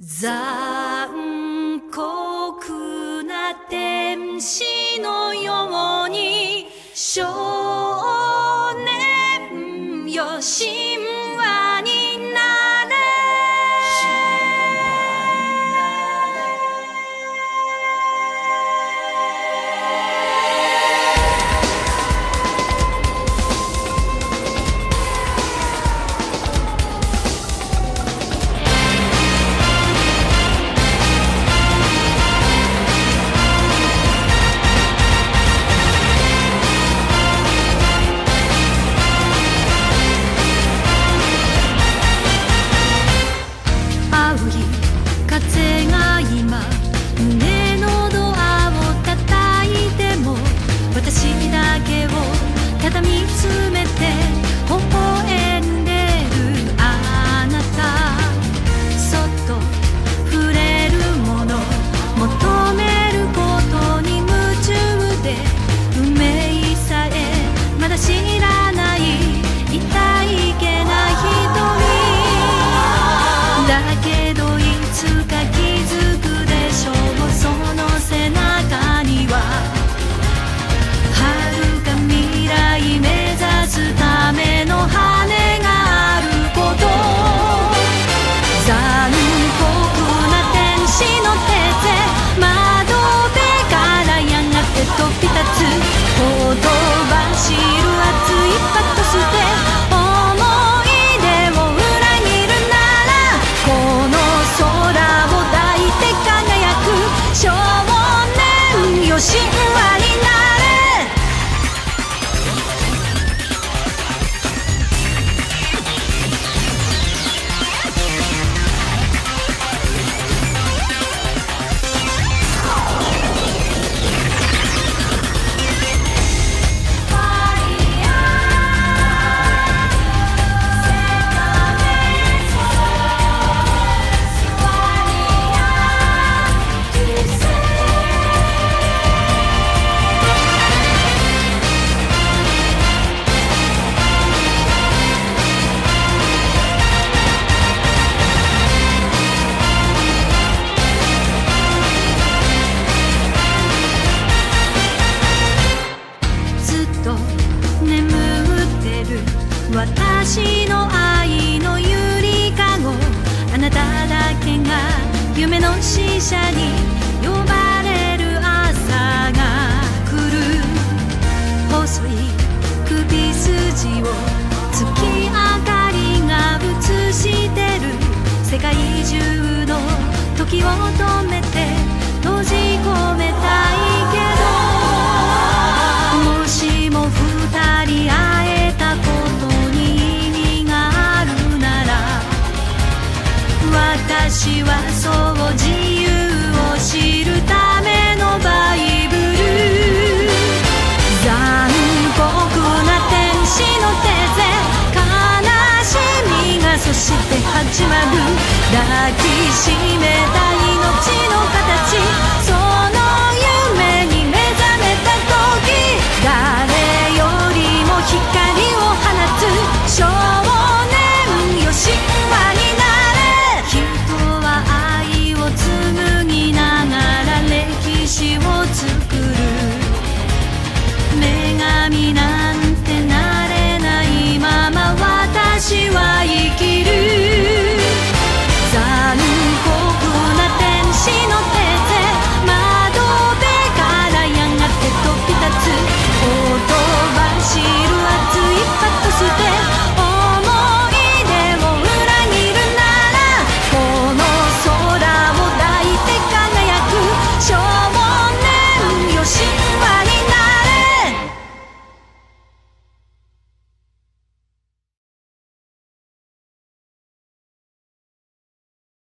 残酷な天使のように少年よし。風が今胸のドアを叩いても私だけをただ見つめて微笑んでるあなた。そっと触れるもの求めることに夢中で運命さえまだ知らない痛いけな瞳。だけつほとる。私の愛のゆりかご。あなただけが夢の使者に呼ばれる朝が来る。細い首筋を私はそう自由を知るためのバイブル。残酷な天使の手で悲しみがそして始まる。抱きしめたい